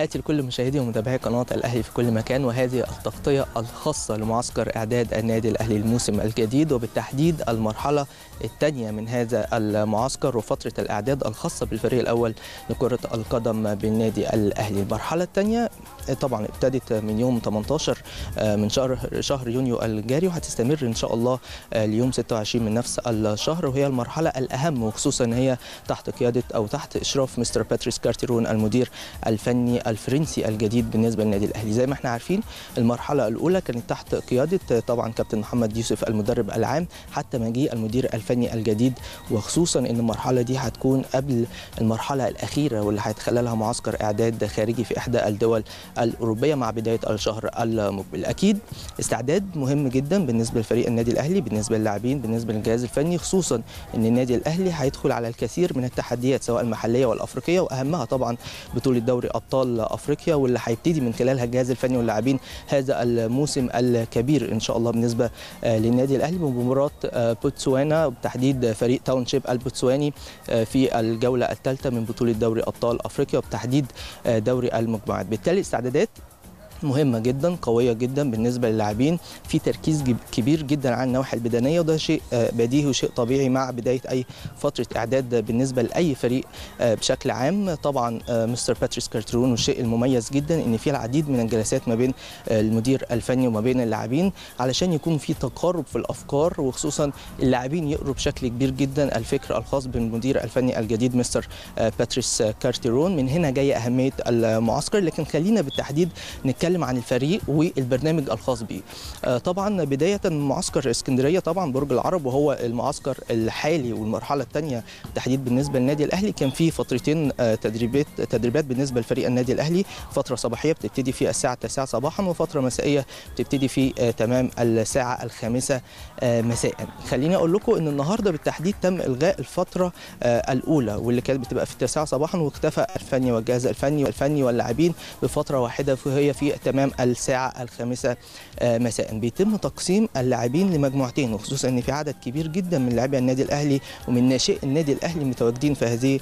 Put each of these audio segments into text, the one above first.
تحياتي لكل مشاهدي ومتابعي قناه الأهلي في كل مكان وهذه التغطية الخاصة لمعسكر إعداد النادي الأهلي الموسم الجديد وبالتحديد المرحلة الثانية من هذا المعسكر وفترة الإعداد الخاصة بالفريق الأول لكرة القدم بالنادي الأهلي. المرحلة الثانية طبعا ابتدت من يوم 18 من شهر شهر يونيو الجاري وهتستمر إن شاء الله ليوم 26 من نفس الشهر. وهي المرحلة الأهم وخصوصا إن هي تحت قيادة أو تحت إشراف مستر باتريس كارتيرون المدير الفني الفرنسي الجديد بالنسبة للنادي الأهلي. زي ما إحنا عارفين المرحلة الأولى كانت تحت قيادة طبعا كابتن محمد يوسف المدرب العام حتى مجيء المدير الفني الجديد. وخصوصا إن المرحلة دي هتكون قبل المرحلة الأخيرة واللي هيتخللها معسكر إعداد خارجي في إحدى الدول الأوروبية مع بداية الشهر المقبل. أكيد استعداد مهم جدا بالنسبة لفريق النادي الأهلي بالنسبة للاعبين بالنسبة للجهاز الفني خصوصا إن النادي الأهلي هيدخل على الكثير من التحديات سواء المحلية والأفريقية وأهمها طبعا بطولة دوري أبطال أفريقيا واللي هيبتدي من خلالها الجهاز الفني واللاعبين هذا الموسم الكبير إن شاء الله بالنسبة للنادي الأهلي بمباراة بوتسوانا وبتحديد فريق تاونشيب البوتسواني في الجولة الثالثة من بطولة دوري أبطال أفريقيا وبتحديد دوري المجموعات. بالتالي استعدادات مهمة جدا قوية جدا بالنسبة للاعبين. في تركيز كبير جدا على النواحي البدنية وده شيء بديهي وشيء طبيعي مع بداية أي فترة إعداد بالنسبة لأي فريق بشكل عام. طبعا مستر باتريس كارترون والشيء المميز جدا إن في العديد من الجلسات ما بين المدير الفني وما بين اللاعبين علشان يكون في تقارب في الأفكار وخصوصا اللاعبين يقروا بشكل كبير جدا الفكر الخاص بالمدير الفني الجديد مستر باتريس كارترون. من هنا جاية أهمية المعسكر. لكن خلينا بالتحديد نتكلم نتكلم عن الفريق والبرنامج الخاص به طبعا بداية معسكر اسكندرية طبعا برج العرب وهو المعسكر الحالي والمرحلة الثانية بالتحديد بالنسبة للنادي الأهلي. كان في فترتين تدريبات تدريبات بالنسبة لفريق النادي الأهلي. فترة صباحية بتبتدي في الساعة 9 صباحا وفترة مسائية بتبتدي في تمام الساعة الخامسة مساء. خليني أقول لكم إن النهارده بالتحديد تم إلغاء الفترة الأولى واللي كانت بتبقى في 9 صباحا واكتفى الفني والجهاز الفني والفني واللاعبين بفترة واحدة وهي في تمام الساعة الخامسة مساء. بيتم تقسيم اللاعبين لمجموعتين وخصوصا إن في عدد كبير جدا من لاعبي النادي الأهلي ومن ناشئ النادي الأهلي متواجدين في هذه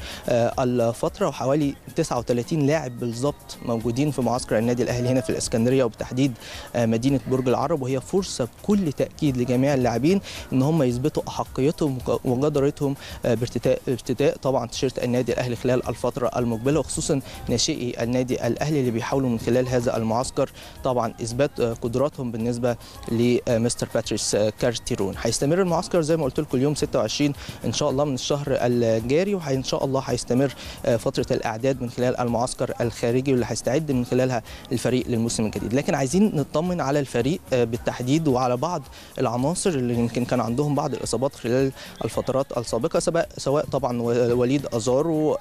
الفترة. وحوالي 39 لاعب بالظبط موجودين في معسكر النادي الأهلي هنا في الإسكندرية وبالتحديد مدينة برج العرب. وهي فرصة بكل تأكيد لجميع اللاعبين إن هم يثبتوا أحقيتهم وجدارتهم بارتداء ارتداء طبعا تيشيرت النادي الأهلي خلال الفترة المقبلة وخصوصا ناشئي النادي الأهلي اللي بيحاولوا من خلال هذا المعسكر معسكر طبعا إثبات قدراتهم بالنسبة لمستر باتريس كارتيرون. هيستمر المعسكر زي ما قلت لكم اليوم 26 إن شاء الله من الشهر الجاري وان شاء الله هيستمر فترة الإعداد من خلال المعسكر الخارجي واللي هيستعد من خلالها الفريق للموسم الجديد. لكن عايزين نطمن على الفريق بالتحديد وعلى بعض العناصر اللي يمكن كان عندهم بعض الإصابات خلال الفترات السابقة سواء طبعا وليد أزارو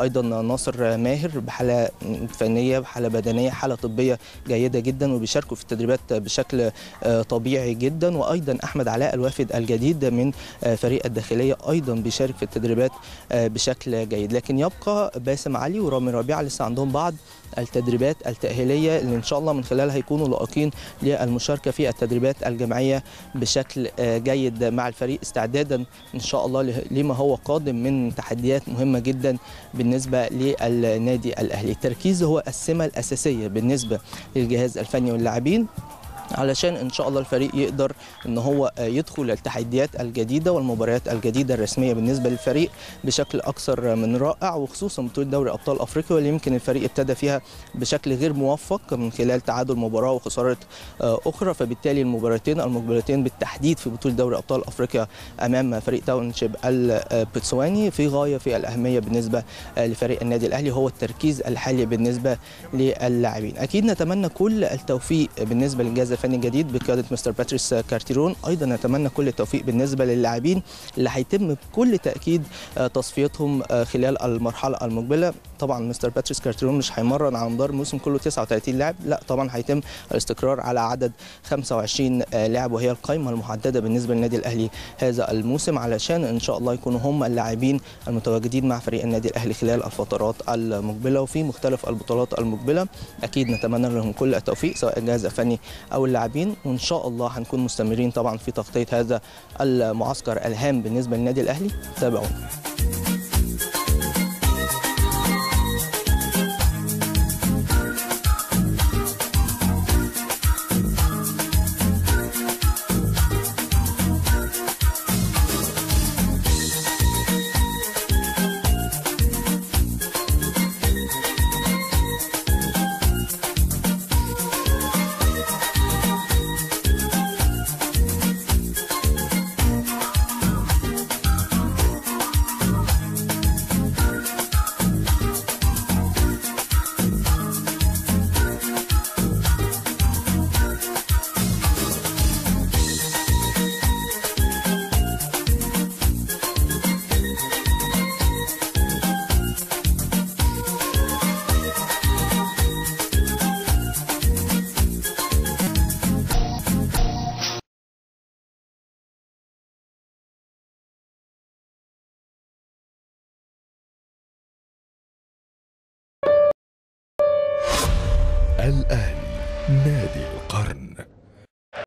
أيضا ناصر ماهر بحالة فنية بحالة بدنية حالة طبية جيدة جدا وبيشاركوا في التدريبات بشكل طبيعي جدا. وأيضا أحمد علاء الوافد الجديد من فريق الداخلية أيضا بيشارك في التدريبات بشكل جيد. لكن يبقى باسم علي ورامي ربيعه لسه عندهم بعض التدريبات التأهيلية اللي إن شاء الله من خلالها هيكونوا لائقين للمشاركة في التدريبات الجماعية بشكل جيد مع الفريق استعدادا إن شاء الله لما هو قادم من تحديات مهمة جدا بالنسبة للنادي الأهلي. التركيز هو السمة الأساسية بالنسبة للجهاز الفني واللاعبين. علشان إن شاء الله الفريق يقدر إن هو يدخل التحديات الجديدة والمباريات الجديدة الرسمية بالنسبة للفريق بشكل أكثر من رائع وخصوصا بطولة دوري أبطال أفريقيا واللي يمكن الفريق ابتدى فيها بشكل غير موفق من خلال تعادل مباراة وخسارة أخرى. فبالتالي المباراتين المقبلتين بالتحديد في بطولة دوري أبطال أفريقيا أمام فريق تاونشيب البتسواني في غاية في الأهمية بالنسبة لفريق النادي الأهلي هو التركيز الحالي بالنسبة للاعبين. أكيد نتمنى كل التوفيق بالنسبة للجهاز الفني الجديد بقيادة مستر باتريس كارتيرون. أيضا نتمنى كل التوفيق بالنسبة للاعبين اللي هيتم بكل تأكيد تصفيتهم خلال المرحلة المقبلة. طبعا مستر باتريس كارتيرون مش هيمرن على مدار الموسم كله 39 لاعب. لا طبعا هيتم الاستقرار على عدد 25 لاعب وهي القائمه المحددة بالنسبة للنادي الأهلي هذا الموسم علشان إن شاء الله يكونوا هم اللاعبين المتواجدين مع فريق النادي الأهلي خلال الفترات المقبلة وفي مختلف البطولات المقبلة. أكيد نتمنى لهم كل التوفيق سواء الجهاز الفني أو اللاعبين وإن شاء الله هنكون مستمرين طبعا في تغطية هذا المعسكر الهام بالنسبة للنادي الأهلي. تابعونا. early.